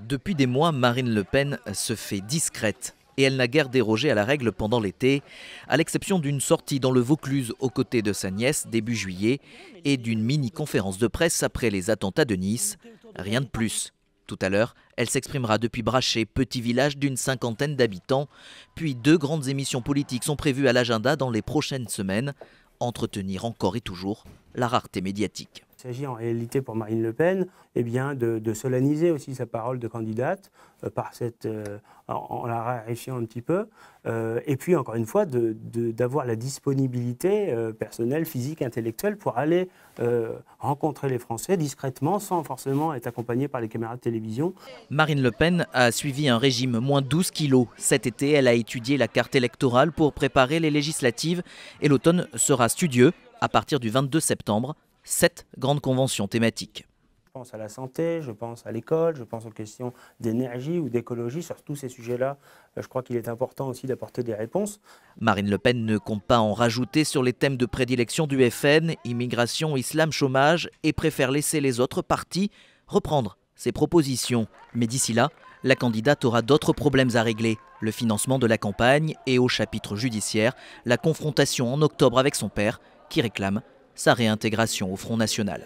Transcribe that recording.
Depuis des mois, Marine Le Pen se fait discrète et elle n'a guère dérogé à la règle pendant l'été, à l'exception d'une sortie dans le Vaucluse aux côtés de sa nièce début juillet et d'une mini-conférence de presse après les attentats de Nice. Rien de plus. Tout à l'heure, elle s'exprimera depuis Braché, petit village d'une cinquantaine d'habitants. Puis deux grandes émissions politiques sont prévues à l'agenda dans les prochaines semaines. Entretenir encore et toujours la rareté médiatique. Il s'agit en réalité pour Marine Le Pen eh bien, de, solenniser aussi sa parole de candidate euh, par cette, euh, en, la raréfiant un petit peu. Euh, et puis, encore une fois, d'avoir la disponibilité personnelle, physique, intellectuelle pour aller rencontrer les Français discrètement sans forcément être accompagnée par les caméras de télévision. Marine Le Pen a suivi un régime moins 12 kilos. Cet été, elle a étudié la carte électorale pour préparer les législatives et l'automne sera studieux à partir du 22 septembre sept grandes conventions thématiques. Je pense à la santé, je pense à l'école, je pense aux questions d'énergie ou d'écologie. Sur tous ces sujets-là, euh, je crois qu'il est important aussi d'apporter des réponses. Marine Le Pen ne compte pas en rajouter sur les thèmes de prédilection du FN, immigration, islam, chômage, et préfère laisser les autres partis reprendre ses propositions. Mais d'ici là, la candidate aura d'autres problèmes à régler. Le financement de la campagne et au chapitre judiciaire, la confrontation en octobre avec son père qui réclame sa réintégration au Front National.